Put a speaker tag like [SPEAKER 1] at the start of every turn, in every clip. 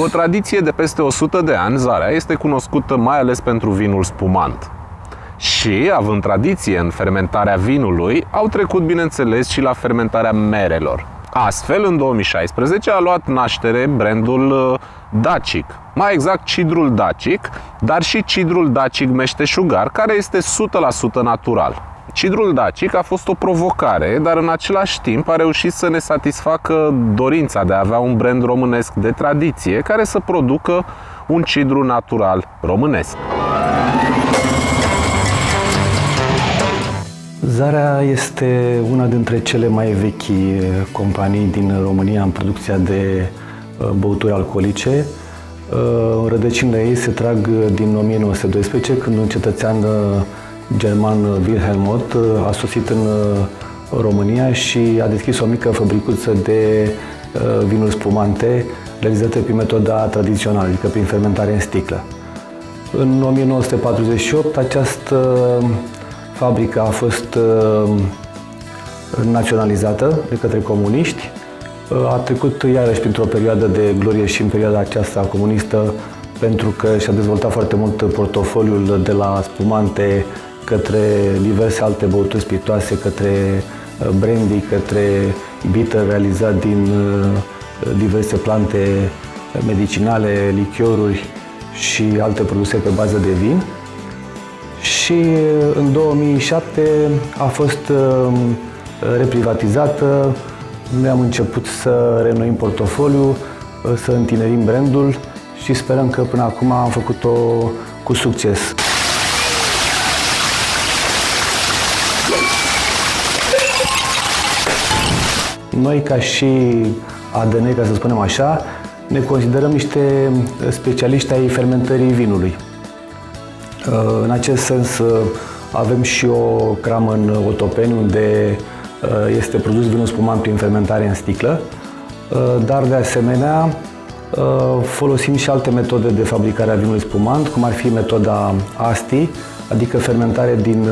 [SPEAKER 1] Cu o tradiție de peste 100 de ani, Zarea este cunoscută mai ales pentru vinul spumant. Și, având tradiție în fermentarea vinului, au trecut, bineînțeles, și la fermentarea merelor. Astfel, în 2016 a luat naștere brandul uh, Dacic, mai exact cidrul Dacic, dar și cidrul Dacic meșteșugar, care este 100% natural. Cidrul Dacic a fost o provocare, dar în același timp a reușit să ne satisfacă dorința de a avea un brand românesc de tradiție care să producă un cidru natural românesc.
[SPEAKER 2] Zarea este una dintre cele mai vechi eh, companii din România în producția de eh, băuturi alcoolice. Eh, rădăcinile ei se trag din 1912, când un cetățean german Wilhelm Ott a sosit în România și a deschis o mică fabricuță de vinuri spumante realizate prin metoda tradițională, adică prin fermentare în sticlă. În 1948 această Fabrica a fost uh, naționalizată de către comuniști. Uh, a trecut iarăși printr-o perioadă de glorie și în perioada aceasta comunistă pentru că și-a dezvoltat foarte mult portofoliul de la spumante către diverse alte băuturi spiritoase, către uh, brandy, către bitter realizat din diverse plante medicinale, lichioruri și alte produse pe bază de vin și uh, în 2007 a fost uh, reprivatizată. Noi am început să renoim portofoliu, uh, să întinerim brandul și sperăm că până acum am făcut-o cu succes. Noi, ca și ADN, ca să spunem așa, ne considerăm niște specialiști ai fermentării vinului. Uh, în acest sens uh, avem și o cramă în Otopeni unde uh, este produs vinul spumant prin fermentare în sticlă, dar de asemenea folosim și alte metode de fabricare a vinului spumant, cum ar fi metoda ASTI, adică fermentare din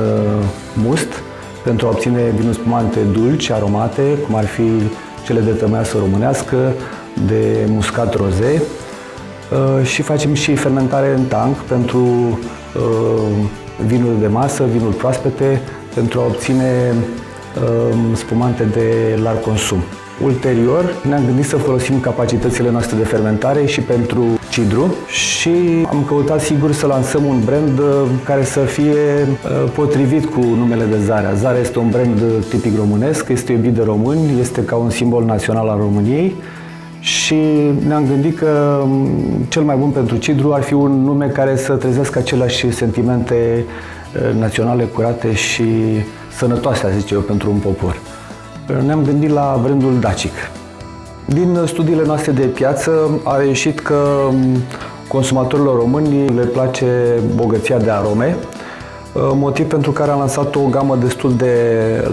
[SPEAKER 2] must, pentru a obține vinuri spumante dulci, aromate, cum ar fi cele de tămeasă românească, de muscat roze, și facem și fermentare în tank pentru Uh, vinuri de masă, vinuri proaspete, pentru a obține um, spumante de larg consum. Ulterior, ne-am gândit să folosim capacitățile noastre de fermentare și pentru cidru și am căutat sigur să lansăm un brand uh, care să fie uh, potrivit cu numele de Zarea. Zarea este un brand tipic românesc, este iubit de români, este ca un simbol național al României și ne-am gândit că cel mai bun pentru Cidru ar fi un nume care să trezească aceleași sentimente naționale curate și sănătoase, zice eu, pentru un popor. Ne-am gândit la brandul Dacic. Din studiile noastre de piață a reieșit că consumatorilor români le place bogăția de arome, motiv pentru care am lansat o gamă destul de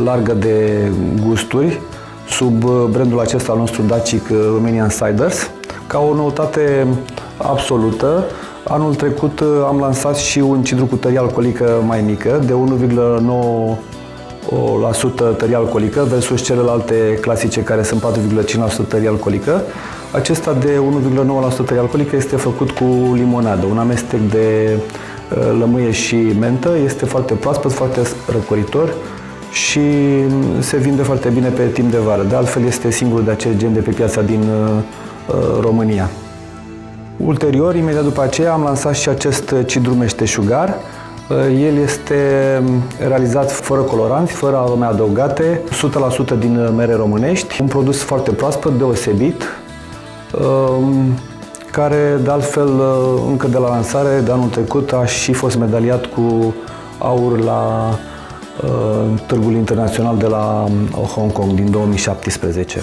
[SPEAKER 2] largă de gusturi, sub uh, brandul acesta al nostru Dacic uh, Romanian Ciders. Ca o noutate absolută, anul trecut uh, am lansat și un cidru cu tărie alcoolică mai mică, de 1,9% tărie alcoolică versus celelalte clasice care sunt 4,5% tărie alcoolică. Acesta de 1,9% tărie alcoolică este făcut cu limonadă, un amestec de lămâie și mentă, este foarte proaspăt, foarte răcoritor, și se vinde foarte bine pe timp de vară. De altfel, este singurul de acest gen de pe piața din uh, uh, România. Ulterior, imediat după aceea, am lansat și acest cidru meșteșugar. Uh, el este realizat fără coloranți, fără arome adăugate, 100% din mere românești, un produs foarte proaspăt, deosebit, um, care, de altfel, uh, încă de la lansare, de anul trecut, a și fost medaliat cu aur la Târgul Internațional de la Hong Kong din 2017.